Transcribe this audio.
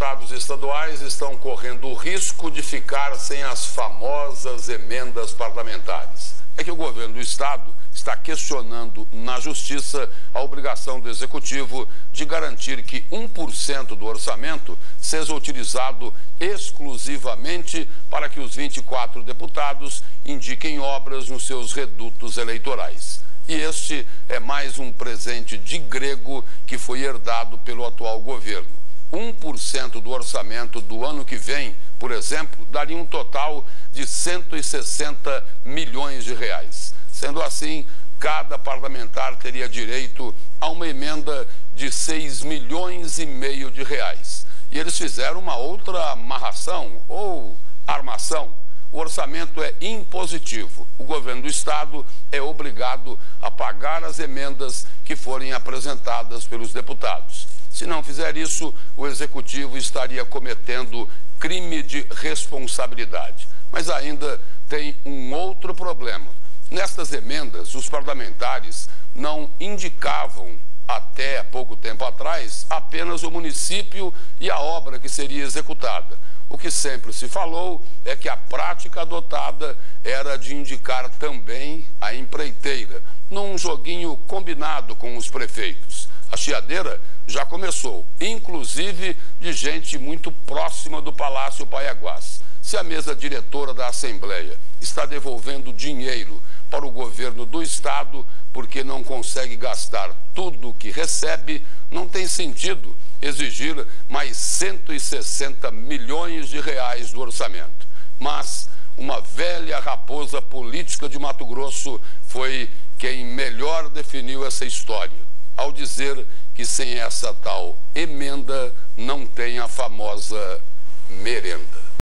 deputados estaduais estão correndo o risco de ficar sem as famosas emendas parlamentares. É que o governo do estado está questionando na justiça a obrigação do executivo de garantir que 1% do orçamento seja utilizado exclusivamente para que os 24 deputados indiquem obras nos seus redutos eleitorais. E este é mais um presente de grego que foi herdado pelo atual governo. 1% do orçamento do ano que vem, por exemplo, daria um total de 160 milhões de reais. Sendo assim, cada parlamentar teria direito a uma emenda de 6 milhões e meio de reais. E eles fizeram uma outra amarração ou armação o orçamento é impositivo. O governo do Estado é obrigado a pagar as emendas que forem apresentadas pelos deputados. Se não fizer isso, o executivo estaria cometendo crime de responsabilidade. Mas ainda tem um outro problema. Nestas emendas, os parlamentares não indicavam até pouco tempo atrás apenas o município e a obra que seria executada o que sempre se falou é que a prática adotada era de indicar também a empreiteira, num joguinho combinado com os prefeitos. A chiadeira já começou, inclusive de gente muito próxima do Palácio Paiaguás. Se a mesa diretora da Assembleia está devolvendo dinheiro para o governo do Estado porque não consegue gastar tudo o que recebe, não tem sentido exigir mais 160 milhões de reais do orçamento. Mas uma velha raposa política de Mato Grosso foi quem melhor definiu essa história, ao dizer que sem essa tal emenda não tem a famosa merenda.